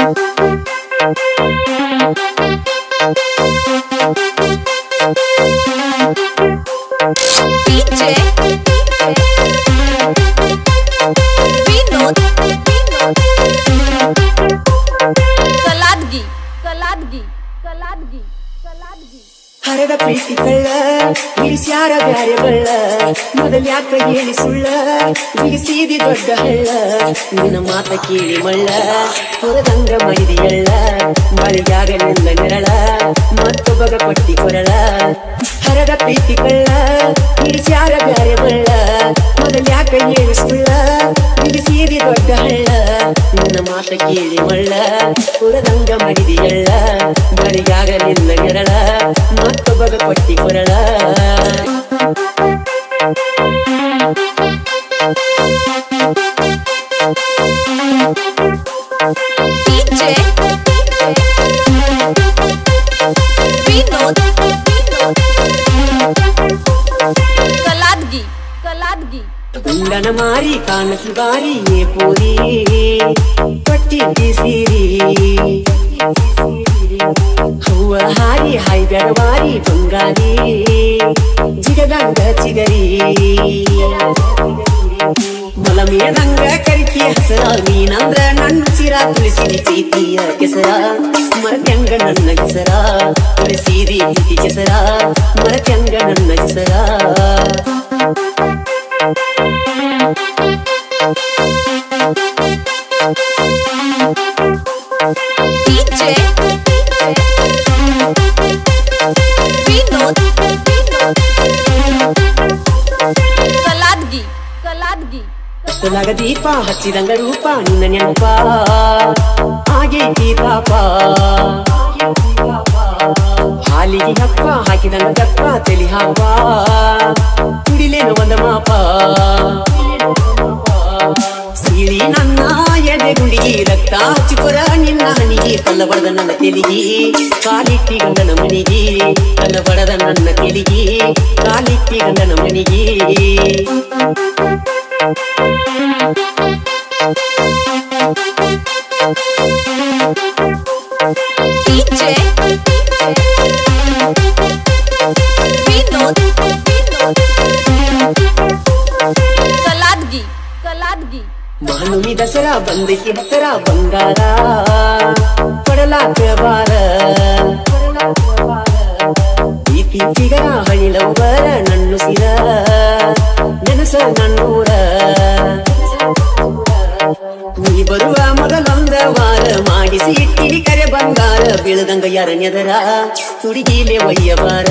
Thank you. ಹರದ ಪ್ರೀತಿ ಕಳ್ಳ ಬಿಡಿಸ್ಯಾರ ಬ್ಯಾರೆ ಬಳ್ಳ. ಮೊದಲ್ಯಾಕ ಏನಿ ಸುಳ್ಳ ಬಿಗಿಸಿದಿ ದೊಡ್ಡ ಹಳ್ಳ. ನಿನ್ನ ಮಾತ ಕೇಳಿ ಮಳ್ಳ, ಹೊರದಂಗ ಮಾಡಿದಿ ಎಳ್ಳ. ಮಳೆಯಾಗಲಿಲ್ಲ ನೆರಳ, ಮತ್ತೊಬ್ಬಗ ಪಟ್ಟಿ ಕೊರಳ. ಹರದ ಪ್ರೀತಿ ಕಳ್ಳ ಬಿಡಿಸ್ಯಾರ ಬ್ಯಾರೆ ಬಳ್ಳ. ಮೊದಲ್ಯಾಕ ಏನಿ ಸುಳ್ಳ ಬಿಗಿಸಿದಿ ದೊಡ್ಡ ಹಳ್ಳ ನಿನ್ನ ಮಾತ ಕೇಳಿ ಮಳ್ಳ. ಪುರದಂಗ ಮಾಡಿದಿ ಎಳ್ಳ ನಿನ್ನ ಗೆರಳ ಮತ್ತೊಬ್ಬಗ ಪಟ್ಟಿ ಕೊರಳ. DJ ಗುಂಡನ ಮಾರಿ ಕಾಣಸಿ ಬಾರಿ ಏ ಪೂರಿ ಪಟ್ಟಿದ್ದಿ ಸೀರಿ ಹೂವ ಹಾರಿ ಹಾಯ್ ಬೆಳವಾರಿ ಬಂಗಾರಿ ಜಿಗದಂಗ ಚಿಗರಿ ಮಲಮೇದಂಗ ಕರಿತಿ ಹಸರ ನೀನಂದ್ರ ನನ್ನ ಸಿರ ತುಳಿಸಿದಿ ಪ್ರೀತಿಯ ಕೆಸರ ಮರತ್ಯಂಗ ನನ್ನ ಹೆಸರ ತುಳಿಸಿದಿ ಪ್ರೀತಿ ಕೆಸರ ಮರತ್ಯಂಗ ನನ್ನ ಹೆಸರ ಕುಲಗ ದೀಪ ಹಚ್ಚಿದಂಗ ರೂಪ ನಿನ್ನ ನೆನಪ ಹಾಗೆ ದೀಪಾಪ ಹಾಲಿಗೆ ಹಪ್ಪ ಹಾಕಿದಂಗ ದಪ್ಪ ತಲಿ ಹಾಪ ಕುಡಿಲೇನು ಒಂದ ಮಾಪ ಗುಂಡಿಗೆ ರಕ್ತ ಚಿಪುರ ನಿನ್ನ ಹನಿಗೆ ಕಲ್ಲ ಬಡದ ನನ್ನ ತೆಲಿಗಿ ಕಾಲಿಟ್ಟಿ ಗಂಡನ ಮನಿಗೆ ಕಲ್ಲ ಬಡದ ನನ್ನ ತೆಲಿಗಿ ಕಾಲಿಟ್ಟಿ ಗಂಡನ ಮನಿಗೆ. DJ ಭಾನುಮಿ ದಸರಾ ಬಂದೈತಿ ಹತ್ತರ ಬಂಗಾರ. ಕೊಡಲಾಕ ಬಾರ ಪ್ರೀತಿ ಬಿಗರ ಹಳಿಲವರ ನಣ್ಣು ಸಿರ. ನೆನಸ ನನ್ನೂರ. ನೀ ಬರುವ ಮೊದಲೊಂದ ವಾರ ಮಾಡಿಸಿ ಇಟ್ಟಿರಿ ಕರೆ ಬಂಗಾರ. ಬೀಳದಂಗ ಯಾರ ನೆದರ ತುಡಿಗಿಲೆ ಒಯ್ಯ ಬಾರ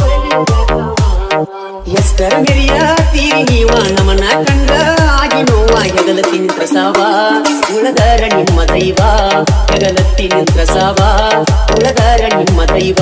ಎಷ್ಟರ ಗೆರೆಯ ತೀರಿ ನೀವ ನಮನ ಕಂಡ? ಆಗಿ ನೋವ ಹೆಗಲತ್ತಿ ನಿಂತ್ರ ಸಾವ ಉಳದರ ನಿಮ್ಮ ದೈವ, ಹೆಗಲತ್ತಿ ನಿಂತ್ರ ಸಾವ ಉಳದರ ನಿಮ್ಮ ದೈವ.